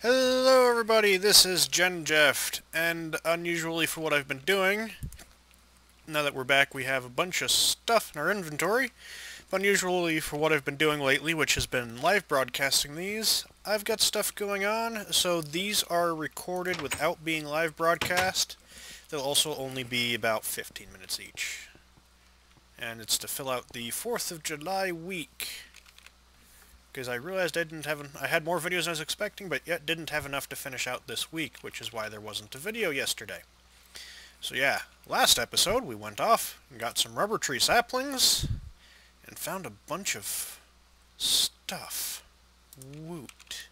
Hello everybody, this is Gen Jeff, and unusually for what I've been doing, now that we're back we have a bunch of stuff in our inventory, but unusually for what I've been doing lately, which has been live broadcasting these, I've got stuff going on, so these are recorded without being live broadcast. They'll also only be about 15 minutes each. And it's to fill out the 4th of July week because I realized I didn't have an, I had more videos than I was expecting, but yet didn't have enough to finish out this week, which is why there wasn't a video yesterday. So yeah, last episode we went off and got some rubber tree saplings and found a bunch of stuff. Woot.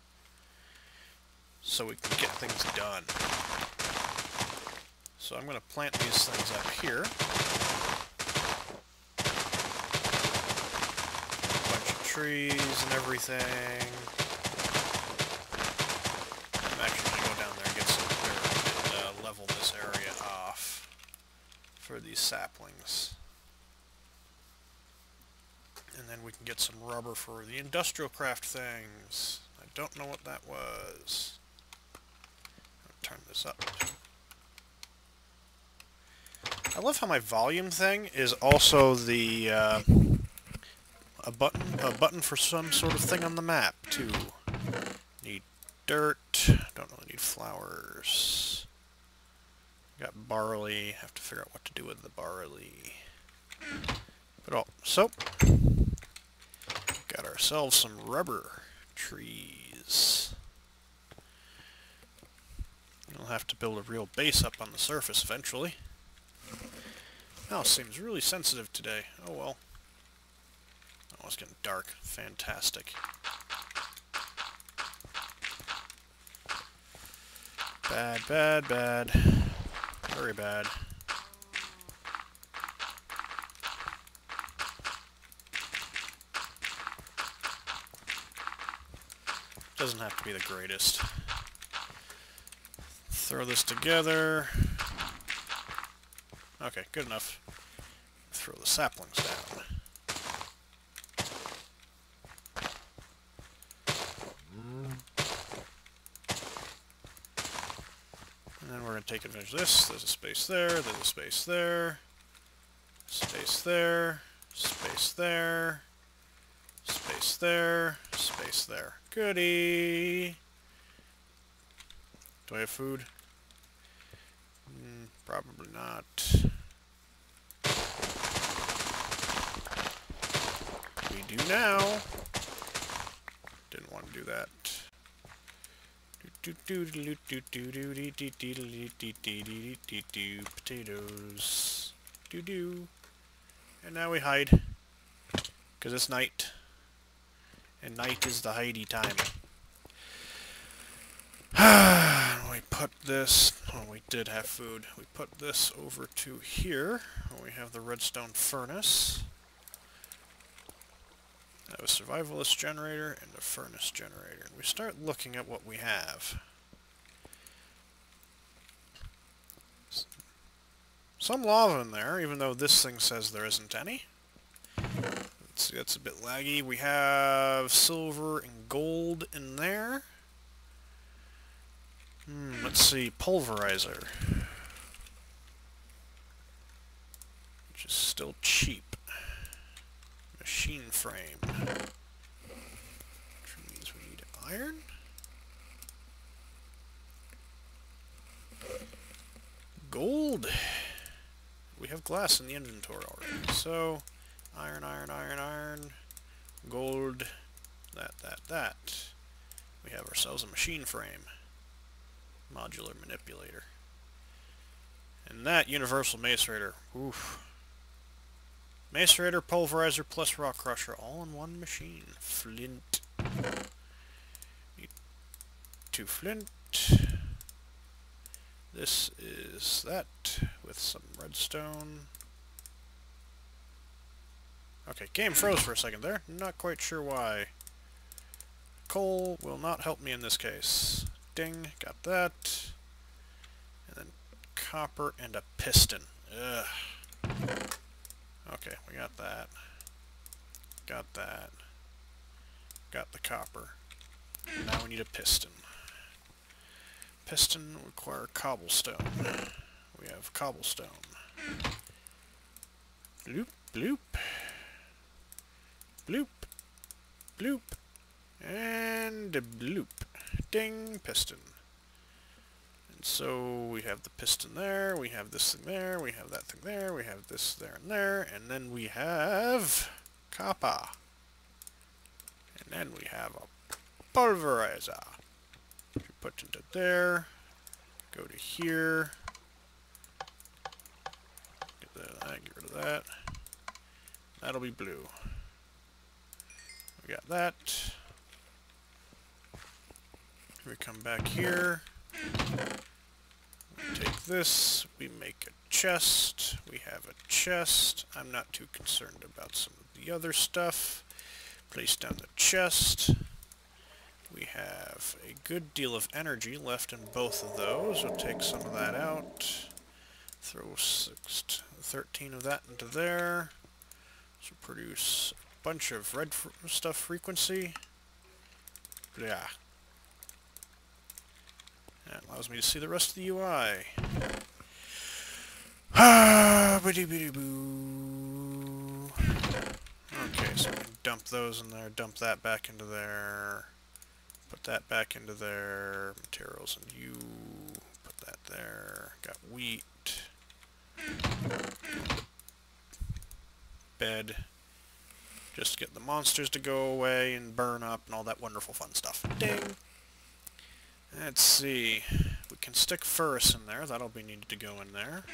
So we can get things done. So I'm going to plant these things up here. Trees and everything. I'm actually going to go down there and get some dirt and uh, level this area off for these saplings. And then we can get some rubber for the industrial craft things. I don't know what that was. turn this up. I love how my volume thing is also the... Uh, a button a button for some sort of thing on the map too. Need dirt. Don't really need flowers. Got barley. Have to figure out what to do with the barley. But all so got ourselves some rubber trees. We'll have to build a real base up on the surface eventually. Oh, seems really sensitive today. Oh well. Oh, it's getting dark. Fantastic. Bad, bad, bad. Very bad. Doesn't have to be the greatest. Throw this together. Okay, good enough. Throw the saplings down. Take advantage of this. There's a space there, there's a space there, space there, space there, space there, space there. Goody! Do I have food? Mm, probably not. We do now. Didn't want to do that. Potatoes. Do do. And now we hide. Because it's night. And night is the hidey time. we put this... Oh, we did have food. We put this over to here. We have the redstone furnace. I have a survivalist generator and a furnace generator. We start looking at what we have. Some lava in there, even though this thing says there isn't any. Let's see, that's a bit laggy. We have silver and gold in there. Hmm, let's see, pulverizer. Which is still cheap machine frame. Which means we need iron. Gold. We have glass in the inventory already. So, iron, iron, iron, iron, gold, that, that, that. We have ourselves a machine frame. Modular manipulator. And that universal macerator. Oof. Macerator, Pulverizer, plus Rock Crusher, all in one machine. Flint. Need two flint. This is that with some redstone. Okay, game froze for a second there. Not quite sure why. Coal will not help me in this case. Ding, got that. And then copper and a piston. Ugh. Okay, we got that. Got that. Got the copper. Now we need a piston. piston require cobblestone. We have cobblestone. Bloop, bloop. Bloop. Bloop. And a bloop. Ding, piston. So we have the piston there, we have this thing there, we have that thing there, we have this there and there, and then we have copper. And then we have a pulverizer. We put into there. Go to here. Get rid of that, get rid of that. That'll be blue. We got that. We come back here. Take this. We make a chest. We have a chest. I'm not too concerned about some of the other stuff. Place down the chest. We have a good deal of energy left in both of those. We'll take some of that out. Throw six, 13 of that into there. So produce a bunch of red stuff frequency. Yeah. That allows me to see the rest of the UI. Ah. Okay, so we dump those in there, dump that back into there, put that back into there, materials and you, put that there, got wheat, bed, just get the monsters to go away and burn up and all that wonderful fun stuff. Ding! Let's see. We can stick Furnace in there. That'll be needed to go in there.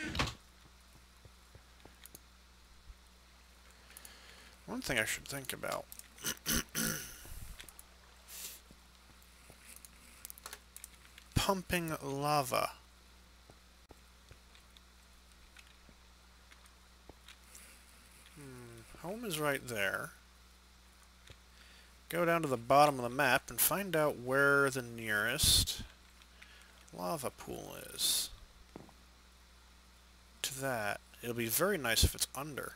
One thing I should think about. Pumping lava. Hmm, home is right there go down to the bottom of the map and find out where the nearest lava pool is. To that. It'll be very nice if it's under.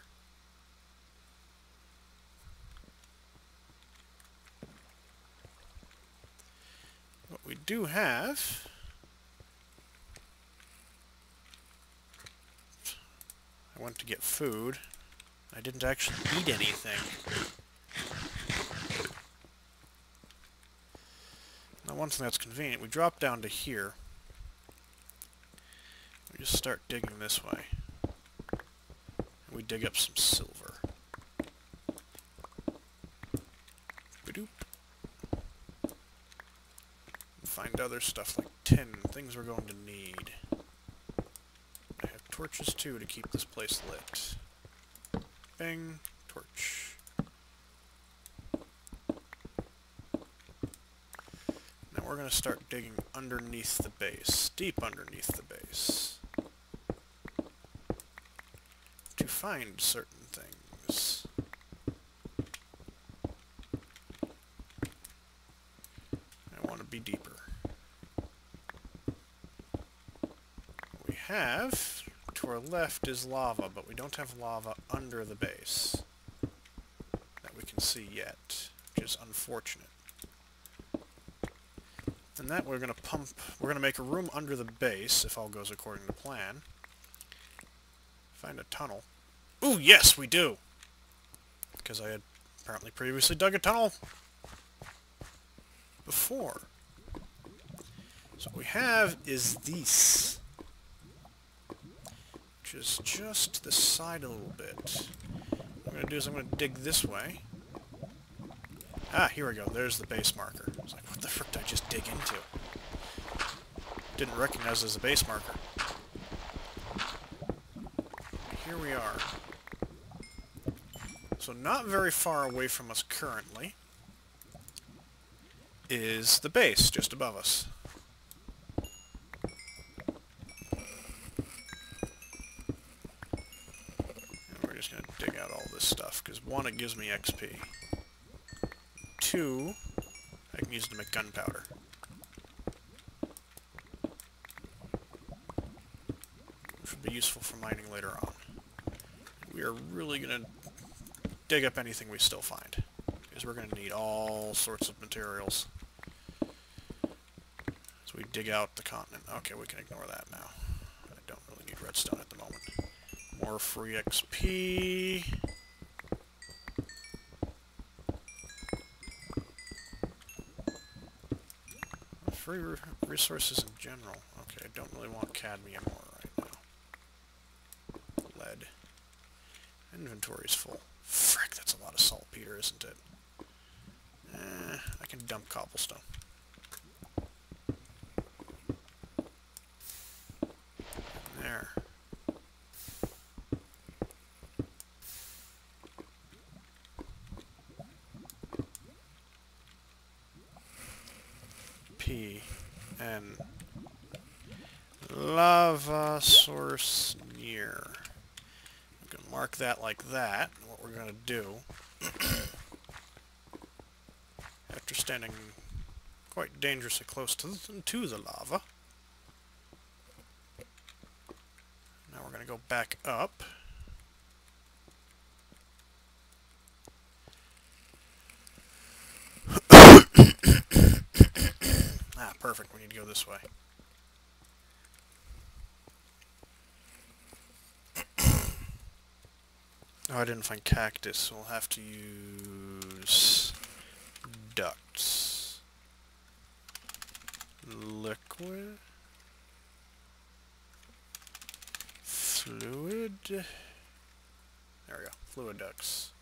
What we do have... I went to get food. I didn't actually eat anything. Now one thing that's convenient, we drop down to here. We just start digging this way. And we dig up some silver. Find other stuff like tin, things we're going to need. I have torches too to keep this place lit. Bing, torch. We're going to start digging underneath the base, deep underneath the base, to find certain things. I want to be deeper. What we have to our left is lava, but we don't have lava under the base that we can see yet, which is unfortunate. That we're going to pump, we're going to make a room under the base, if all goes according to plan. Find a tunnel. Ooh, yes, we do! Because I had apparently previously dug a tunnel before. So what we have is this. Which is just the side a little bit. What I'm going to do is I'm going to dig this way. Ah, here we go. There's the base marker. I was like, what the frick did I just dig into? Didn't recognize as a base marker. Here we are. So not very far away from us currently is the base just above us. And we're just going to dig out all this stuff, because one, it gives me XP two, I can use it to make gunpowder. Which would be useful for mining later on. We are really going to dig up anything we still find. Because we're going to need all sorts of materials. So we dig out the continent. Okay, we can ignore that now. I don't really need redstone at the moment. More free XP. Free re resources in general. Okay, I don't really want cadmium ore right now. Lead. Inventory's full. Frick, that's a lot of saltpeter, isn't it? Eh, I can dump cobblestone. There. P N lava source near. I'm going to mark that. What we're going to do after standing quite dangerously close to the, to the lava. Now we're going to go back up. ah, perfect. We need to go this way. Oh, I didn't find cactus, so we'll have to use ducts. Liquid. Fluid. There we go. Fluid ducts.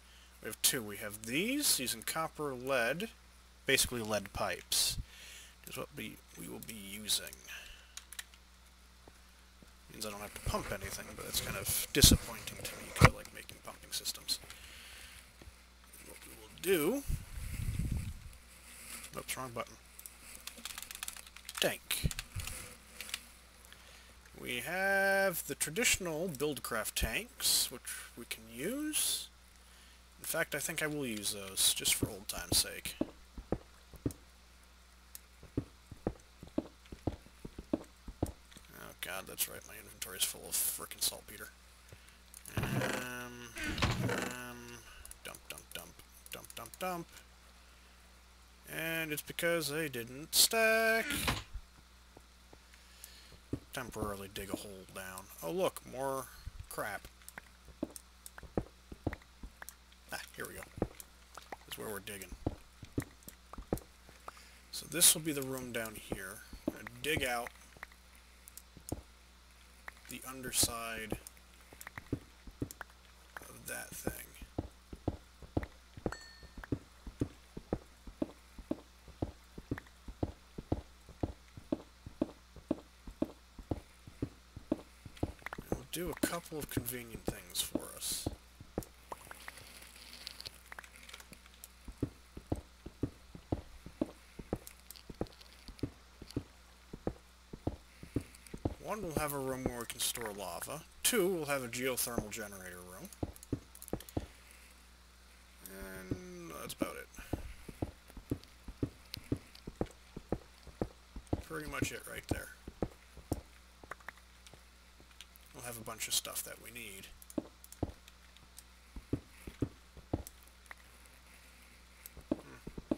We have two. We have these using copper lead, basically lead pipes, is what we, we will be using. Means I don't have to pump anything, but it's kind of disappointing to me because I like making pumping systems. What we will do... Oops, wrong button. Tank. We have the traditional Buildcraft tanks, which we can use. In fact, I think I will use those, just for old time's sake. Oh god, that's right, my inventory is full of frickin' saltpeter. Um, um, dump, dump. And it's because they didn't stack. Temporarily dig a hole down. Oh look, more crap. Ah, here we go. That's where we're digging. So this will be the room down here. To dig out the underside of that thing. It'll do a couple of convenient things for us. One, we'll have a room where we can store lava. Two, we'll have a geothermal generator room. And that's about it. Pretty much it right there. We'll have a bunch of stuff that we need. Hmm.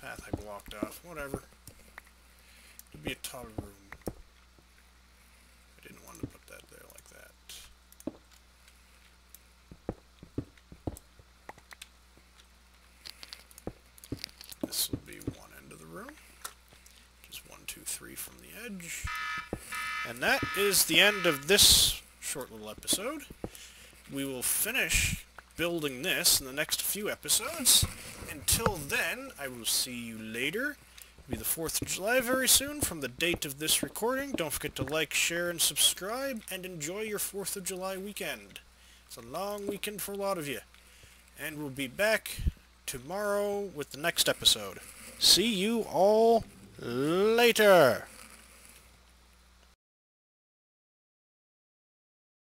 Path I blocked off. Whatever. It'd be a tall room. I didn't want to put that there like that. This will be one end of the room. Just one, two, three from the edge. And that is the end of this short little episode. We will finish building this in the next few episodes. Until then, I will see you later. It'll be the 4th of July very soon from the date of this recording. Don't forget to like, share, and subscribe, and enjoy your 4th of July weekend. It's a long weekend for a lot of you. And we'll be back tomorrow with the next episode. See you all later!